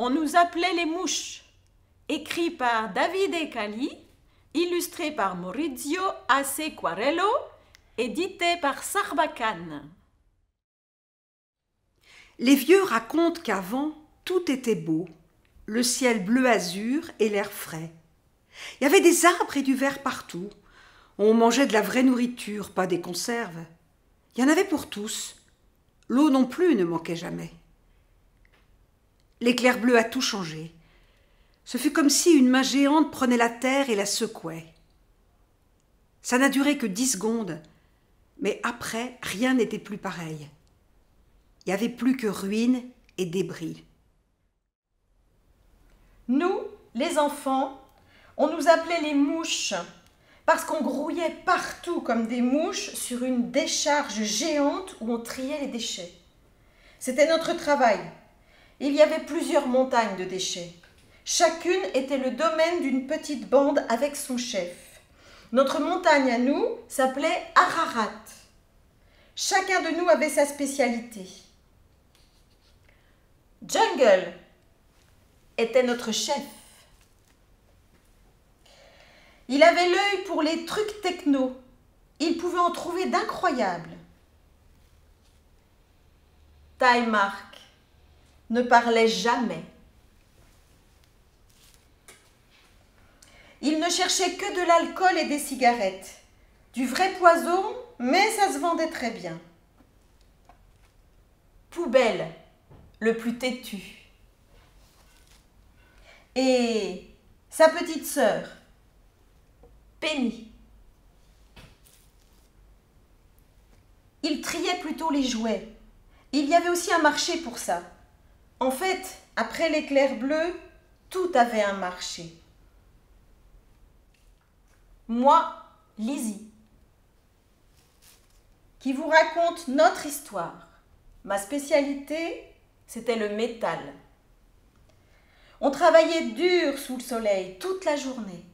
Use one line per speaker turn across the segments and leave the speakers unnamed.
On nous appelait les mouches. Écrit par Davide Cali, illustré par Maurizio Acequarello, édité par Sarbacane.
Les vieux racontent qu'avant, tout était beau, le ciel bleu azur et l'air frais. Il y avait des arbres et du verre partout. On mangeait de la vraie nourriture, pas des conserves. Il y en avait pour tous. L'eau non plus ne manquait jamais. L'éclair bleu a tout changé. Ce fut comme si une main géante prenait la terre et la secouait. Ça n'a duré que dix secondes, mais après, rien n'était plus pareil. Il n'y avait plus que ruines et débris.
Nous, les enfants, on nous appelait les mouches parce qu'on grouillait partout comme des mouches sur une décharge géante où on triait les déchets. C'était notre travail. Il y avait plusieurs montagnes de déchets. Chacune était le domaine d'une petite bande avec son chef. Notre montagne à nous s'appelait Ararat. Chacun de nous avait sa spécialité. Jungle était notre chef. Il avait l'œil pour les trucs techno. Il pouvait en trouver d'incroyables. Mark ne parlait jamais. Il ne cherchait que de l'alcool et des cigarettes. Du vrai poison, mais ça se vendait très bien. Poubelle, le plus têtu. Et sa petite sœur, Penny. Il triait plutôt les jouets. Il y avait aussi un marché pour ça. En fait, après l'éclair bleu, tout avait un marché. Moi, Lizzie, qui vous raconte notre histoire. Ma spécialité, c'était le métal. On travaillait dur sous le soleil toute la journée.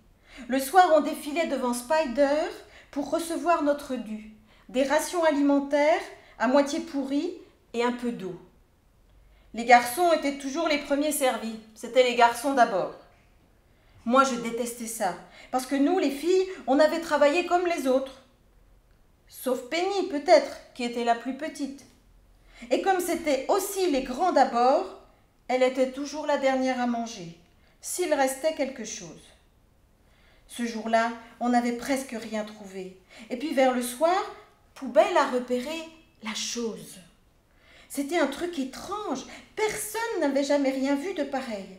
Le soir, on défilait devant Spider pour recevoir notre dû, des rations alimentaires à moitié pourries et un peu d'eau. Les garçons étaient toujours les premiers servis. C'était les garçons d'abord. Moi, je détestais ça, parce que nous, les filles, on avait travaillé comme les autres. Sauf Penny, peut-être, qui était la plus petite. Et comme c'était aussi les grands d'abord, elle était toujours la dernière à manger, s'il restait quelque chose. Ce jour-là, on n'avait presque rien trouvé. Et puis vers le soir, Poubelle a repéré la chose. C'était un truc étrange. Personne n'avait jamais rien vu de pareil.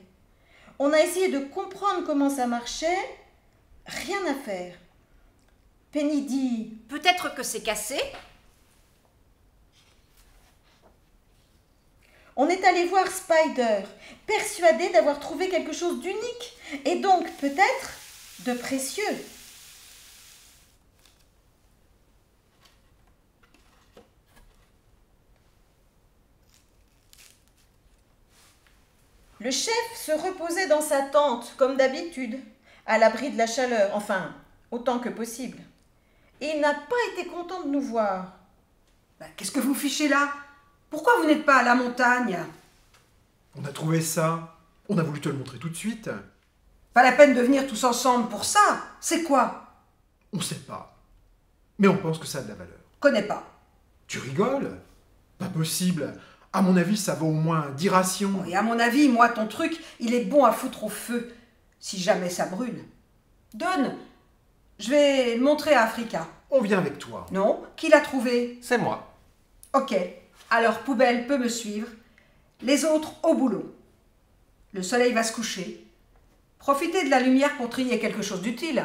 On a essayé de comprendre comment ça marchait. Rien à faire. Penny dit
Peut-être que c'est cassé
On est allé voir Spider, persuadé d'avoir trouvé quelque chose d'unique et donc peut-être de précieux. Le chef se reposait dans sa tente, comme d'habitude, à l'abri de la chaleur, enfin, autant que possible. Et il n'a pas été content de nous voir.
Bah, Qu'est-ce que vous fichez là? Pourquoi vous n'êtes pas à la montagne?
On a trouvé ça. On a voulu te le montrer tout de suite.
Pas la peine de venir tous ensemble pour ça. C'est quoi?
On sait pas. Mais on pense que ça a de la valeur.
Connais pas.
Tu rigoles? Pas possible. À mon avis, ça vaut au moins 10 rations.
Et à mon avis, moi, ton truc, il est bon à foutre au feu, si jamais ça brûle. Donne Je vais montrer à Africa.
On vient avec toi.
Non Qui l'a trouvé?
C'est moi.
Ok. Alors Poubelle peut me suivre. Les autres au boulot. Le soleil va se coucher. Profitez de la lumière pour trier quelque chose d'utile.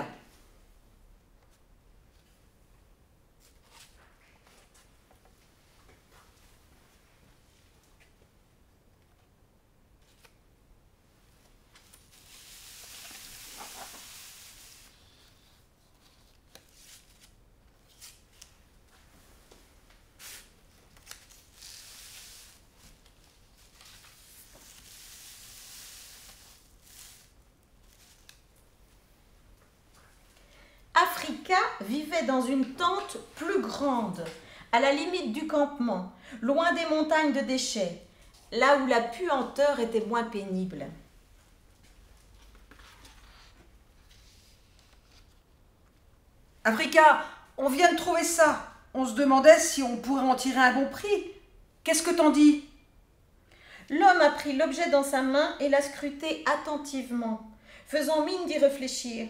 Africa vivait dans une tente plus grande, à la limite du campement, loin des montagnes de déchets. là où la puanteur était moins pénible.
Africa, on vient de trouver ça. On se demandait si on pourrait en tirer un bon prix. Qu'est-ce que t'en dis?
L'homme a pris l'objet dans sa main et l'a scruté attentivement, faisant mine d'y réfléchir.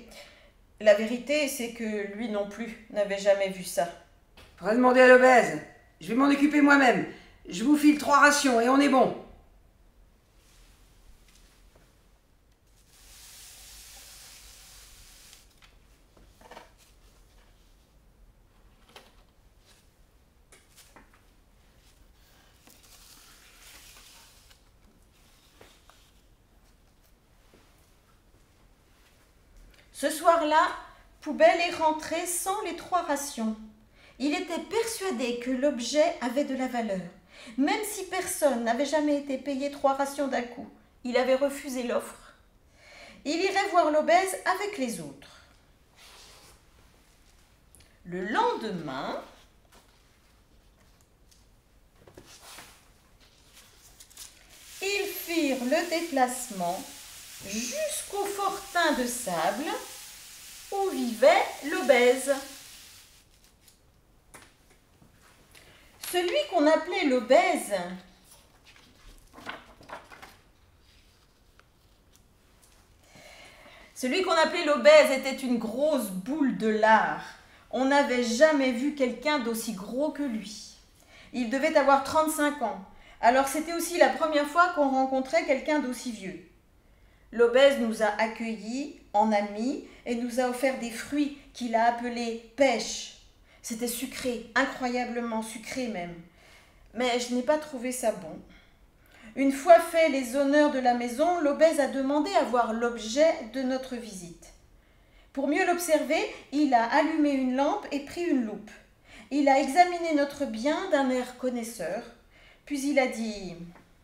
La vérité, c'est que lui non plus n'avait jamais vu ça.
Faudrait demander à l'obèse. Je vais m'en occuper moi-même. Je vous file trois rations et on est bon.
Ce soir-là, Poubelle est rentré sans les trois rations. Il était persuadé que l'objet avait de la valeur. Même si personne n'avait jamais été payé trois rations d'un coup, il avait refusé l'offre. Il irait voir l'obèse avec les autres. Le lendemain, ils firent le déplacement jusqu'au fortin de sable où vivait l'obèse. Celui qu'on appelait l'obèse Celui qu'on appelait l'obèse était une grosse boule de lard. On n'avait jamais vu quelqu'un d'aussi gros que lui. Il devait avoir 35 ans. Alors c'était aussi la première fois qu'on rencontrait quelqu'un d'aussi vieux. L'obèse nous a accueillis en amis et nous a offert des fruits qu'il a appelés pêche. C'était sucré, incroyablement sucré même. Mais je n'ai pas trouvé ça bon. Une fois fait les honneurs de la maison, l'obèse a demandé à voir l'objet de notre visite. Pour mieux l'observer, il a allumé une lampe et pris une loupe. Il a examiné notre bien d'un air connaisseur, puis il a dit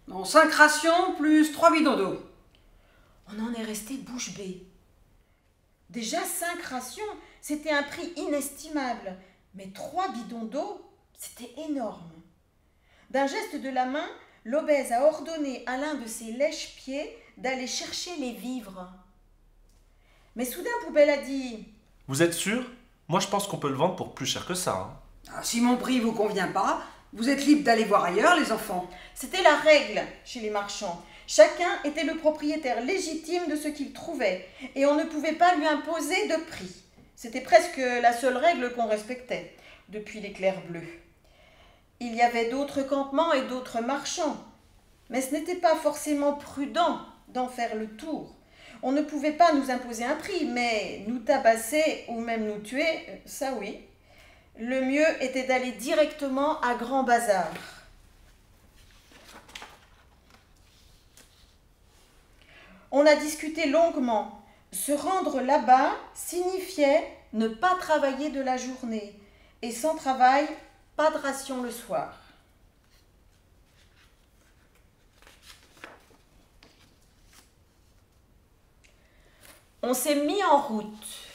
En cinq rations plus trois bidons d'eau.
On en est resté bouche bée. Déjà cinq rations, c'était un prix inestimable, mais trois bidons d'eau, c'était énorme. D'un geste de la main, l'obèse a ordonné à l'un de ses lèche-pieds d'aller chercher les vivres. Mais soudain, Poubelle a dit
Vous êtes sûr? Moi, je pense qu'on peut le vendre pour plus cher que ça. hein.
Ah, si mon prix vous convient pas, vous êtes libre d'aller voir ailleurs, les enfants.
C'était la règle chez les marchands. Chacun était le propriétaire légitime de ce qu'il trouvait, et on ne pouvait pas lui imposer de prix. C'était presque la seule règle qu'on respectait, depuis l'éclair bleu. Il y avait d'autres campements et d'autres marchands, mais ce n'était pas forcément prudent d'en faire le tour. On ne pouvait pas nous imposer un prix, mais nous tabasser ou même nous tuer, ça oui. Le mieux était d'aller directement à Grand Bazar. On a discuté longuement. Se rendre là-bas signifiait ne pas travailler de la journée et sans travail, pas de ration le soir. On s'est mis en route.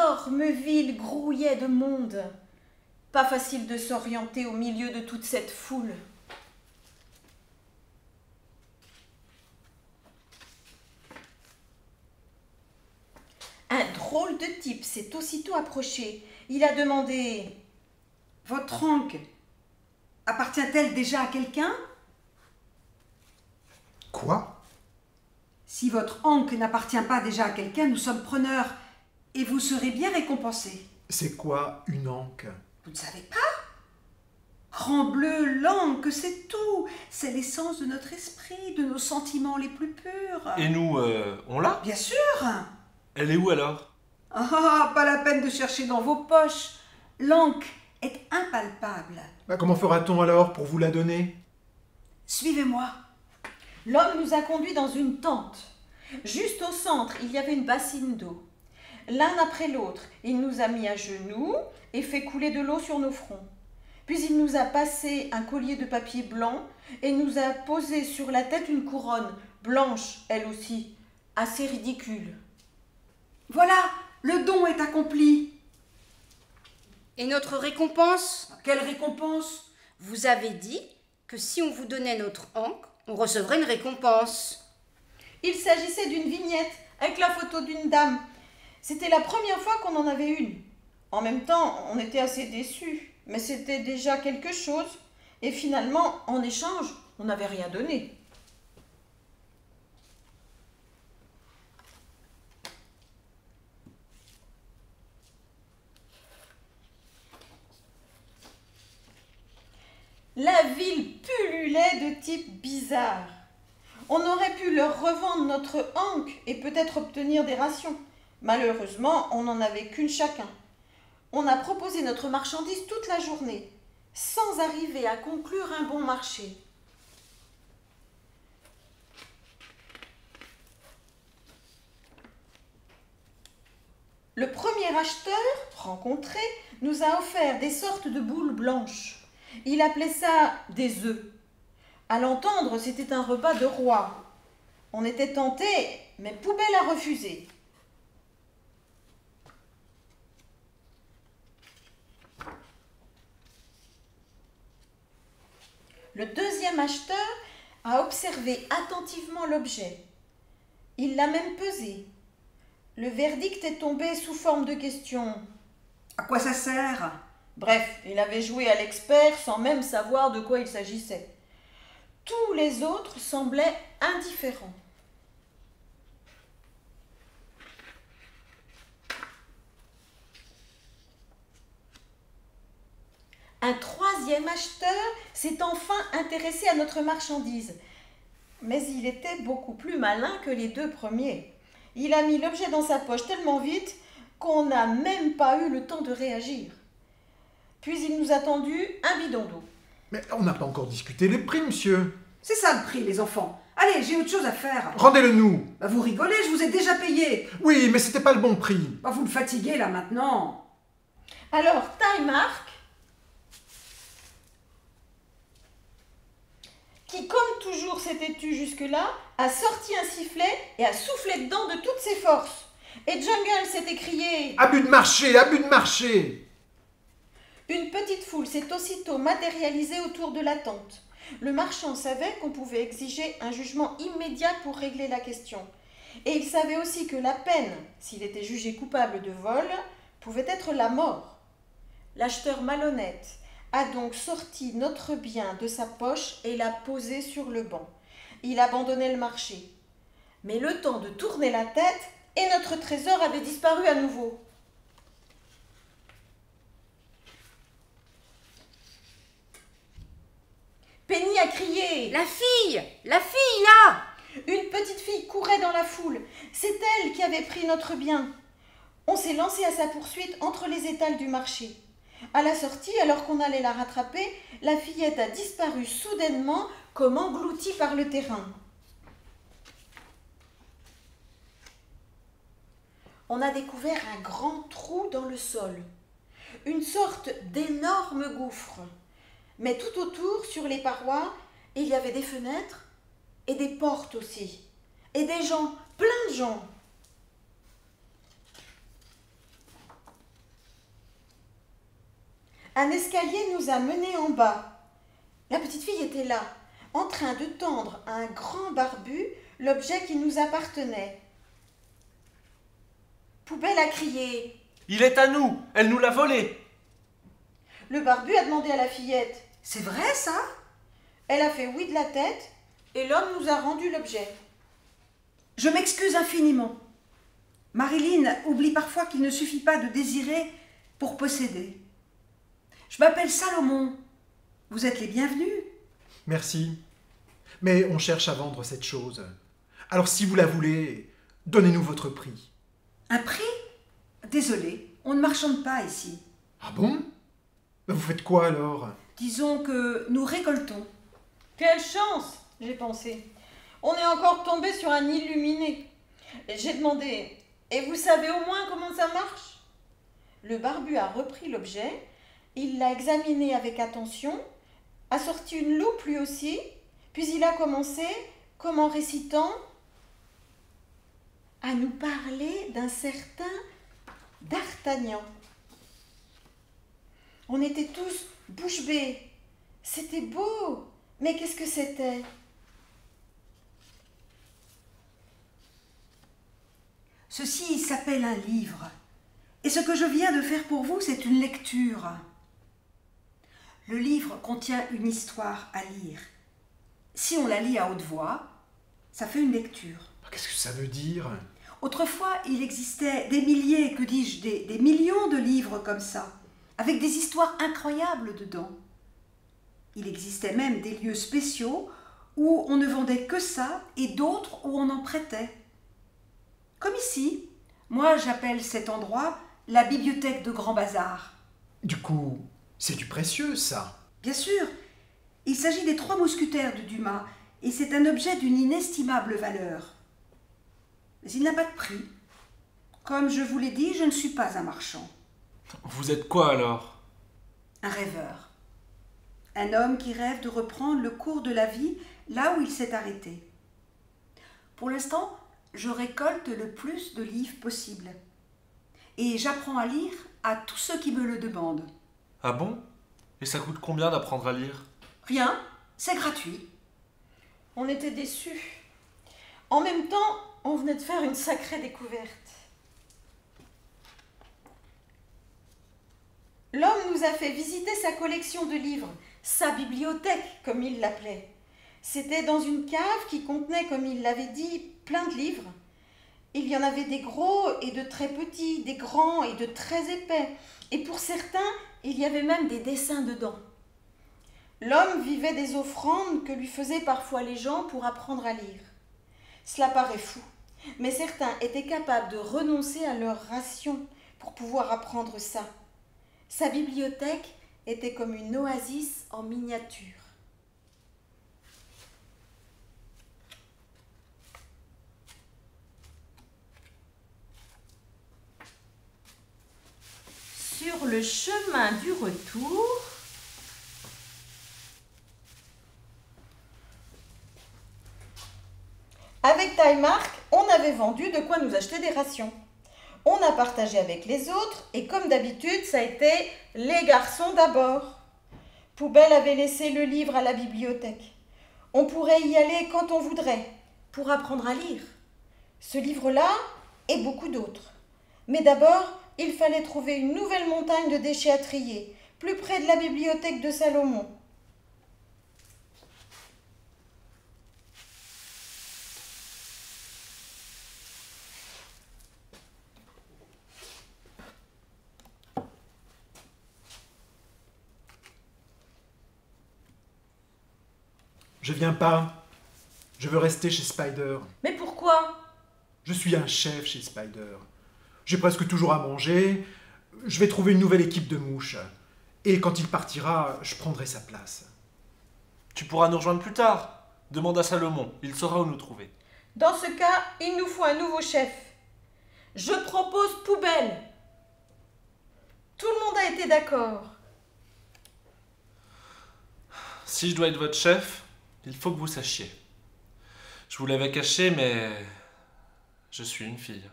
L'énorme ville grouillait de monde. Pas facile de s'orienter au milieu de toute cette foule. Un drôle de type s'est aussitôt approché. Il a demandé
Votre anque appartient-elle déjà à quelqu'un?
Quoi?
Si votre anque n'appartient pas déjà à quelqu'un, nous sommes preneurs et vous serez bien récompensés.
C'est quoi une anque?
Vous ne savez pas? Grand bleu, l'anque, c'est tout. C'est l'essence de notre esprit, de nos sentiments les plus purs.
Et nous, euh, on l'a?
Bien sûr
Elle est où alors?
Ah, pas la peine de chercher dans vos poches. L'anque est impalpable.
Bah, Comment fera-t-on alors pour vous la donner?
Suivez-moi.
L'homme nous a conduits dans une tente. Juste au centre, il y avait une bassine d'eau. L'un après l'autre, il nous a mis à genoux et fait couler de l'eau sur nos fronts. Puis il nous a passé un collier de papier blanc et nous a posé sur la tête une couronne, blanche elle aussi, assez ridicule.
Voilà, le don est accompli.
Et notre récompense?
Quelle récompense?
Vous avez dit que si on vous donnait notre encre, on recevrait une récompense.
Il s'agissait d'une vignette avec la photo d'une dame. C'était la première fois qu'on en avait une. En même temps, on était assez déçus, mais c'était déjà quelque chose. Et finalement, en échange, on n'avait rien donné. La ville pullulait de types bizarres. On aurait pu leur revendre notre hanque et peut-être obtenir des rations. Malheureusement, on n'en avait qu'une chacun. On a proposé notre marchandise toute la journée, sans arriver à conclure un bon marché. Le premier acheteur rencontré nous a offert des sortes de boules blanches. Il appelait ça des œufs. À l'entendre, c'était un repas de roi. On était tenté, mais Poubelle a refusé. Le deuxième acheteur a observé attentivement l'objet. Il l'a même pesé. Le verdict est tombé sous forme de question.
À quoi ça sert?
Bref, il avait joué à l'expert sans même savoir de quoi il s'agissait. Tous les autres semblaient indifférents. Un troisième acheteur s'est enfin intéressé à notre marchandise. Mais il était beaucoup plus malin que les deux premiers. Il a mis l'objet dans sa poche tellement vite qu'on n'a même pas eu le temps de réagir. Puis il nous a tendu un bidon d'eau.
Mais on n'a pas encore discuté les prix, monsieur.
C'est ça le prix, les enfants. Allez, j'ai autre chose à faire.
Rendez-le nous.
Bah, vous rigolez, je vous ai déjà payé.
Oui, mais c'était pas le bon prix.
Bah, vous le fatiguez là maintenant.
Alors, taille Marc, qui comme toujours s'était tu jusque-là, a sorti un sifflet et a soufflé dedans de toutes ses forces. Et Jungle s'est écrié
Abus de marché, abus de marché.
Une petite foule s'est aussitôt matérialisée autour de la tente. Le marchand savait qu'on pouvait exiger un jugement immédiat pour régler la question. Et il savait aussi que la peine, s'il était jugé coupable de vol, pouvait être la mort. L'acheteur malhonnête a donc sorti notre bien de sa poche et l'a posé sur le banc. Il abandonnait le marché. Mais le temps de tourner la tête, et notre trésor avait disparu à nouveau. Penny a crié.
La fille La fille, là
Une petite fille courait dans la foule. C'est elle qui avait pris notre bien. On s'est lancé à sa poursuite entre les étals du marché. À la sortie, alors qu'on allait la rattraper, la fillette a disparu soudainement comme engloutie par le terrain. On a découvert un grand trou dans le sol, une sorte d'énorme gouffre. Mais tout autour, sur les parois, il y avait des fenêtres et des portes aussi. Et des gens, plein de gens. Un escalier nous a menés en bas. La petite fille était là, en train de tendre à un grand barbu l'objet qui nous appartenait. Poubelle a crié.
Il est à nous Elle nous l'a volé
Le barbu a demandé à la fillette.
C'est vrai ça?
Elle a fait oui de la tête et l'homme nous a rendu l'objet.
Je m'excuse infiniment. Marilyn oublie parfois qu'il ne suffit pas de désirer pour posséder. Je m'appelle Salomon. Vous êtes les bienvenus.
Merci. Mais on cherche à vendre cette chose. Alors si vous la voulez, donnez-nous votre prix.
Un prix? Désolé, on ne marchande pas ici.
Ah bon? Ben, Vous faites quoi alors?
Disons que nous récoltons.
Quelle chance, j'ai pensé. On est encore tombé sur un illuminé. J'ai demandé Et vous savez au moins comment ça marche? Le barbu a repris l'objet Il l'a examiné avec attention, a sorti une loupe lui aussi, puis il a commencé, comme en récitant, à nous parler d'un certain D'Artagnan. On était tous bouche bée. C'était beau, mais qu'est-ce que c'était?
Ceci s'appelle un livre. Et ce que je viens de faire pour vous, c'est une lecture. Le livre contient une histoire à lire. Si on la lit à haute voix, ça fait une lecture.
Qu'est-ce que ça veut dire?
Autrefois, il existait des milliers, que dis-je, des, des millions de livres comme ça, avec des histoires incroyables dedans. Il existait même des lieux spéciaux où on ne vendait que ça et d'autres où on en prêtait. Comme ici, moi j'appelle cet endroit la bibliothèque de Grand Bazar.
Du coup, c'est du précieux, ça.
Bien sûr, il s'agit des trois mousquetaires de Dumas, et c'est un objet d'une inestimable valeur. Mais il n'a pas de prix. Comme je vous l'ai dit, je ne suis pas un marchand.
Vous êtes quoi alors?
Un rêveur. Un homme qui rêve de reprendre le cours de la vie là où il s'est arrêté. Pour l'instant, je récolte le plus de livres possible. Et j'apprends à lire à tous ceux qui me le demandent.
Ah bon? Et ça coûte combien d'apprendre à lire?
Rien, c'est gratuit.
On était déçus. En même temps, on venait de faire une sacrée découverte. L'homme nous a fait visiter sa collection de livres, sa bibliothèque, comme il l'appelait. C'était dans une cave qui contenait, comme il l'avait dit, plein de livres. Il y en avait des gros et de très petits, des grands et de très épais, et pour certains, il y avait même des dessins dedans. L'homme vivait des offrandes que lui faisaient parfois les gens pour apprendre à lire. Cela paraît fou, mais certains étaient capables de renoncer à leur ration pour pouvoir apprendre ça. Sa bibliothèque était comme une oasis en miniature. Sur le chemin du retour, Avec Mark, on avait vendu de quoi nous acheter des rations. On a partagé avec les autres et comme d'habitude, ça a été les garçons d'abord. Poubelle avait laissé le livre à la bibliothèque. On pourrait y aller quand on voudrait pour apprendre à lire. Ce livre-là et beaucoup d'autres. Mais d'abord, il fallait trouver une nouvelle montagne de déchets à trier, plus près de la bibliothèque de Salomon.
Je viens pas. Je veux rester chez Spider.
Mais pourquoi?
Je suis un chef chez Spider. J'ai presque toujours à manger. Je vais trouver une nouvelle équipe de mouches. Et quand il partira, je prendrai sa place.
Tu pourras nous rejoindre plus tard. Demande à Salomon, il saura où nous trouver.
Dans ce cas, il nous faut un nouveau chef. Je propose poubelle. Tout le monde a été d'accord.
Si je dois être votre chef, il faut que vous sachiez. Je vous l'avais caché, mais je suis une fille.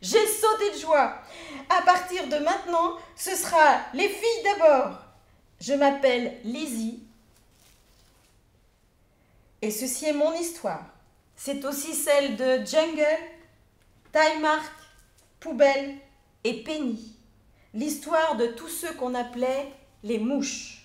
J'ai sauté de joie. À partir de maintenant, ce sera les filles d'abord. Je m'appelle Lizzie. Et ceci est mon histoire. C'est aussi celle de Jungle, Mark, Poubelle et Penny. L'histoire de tous ceux qu'on appelait les mouches.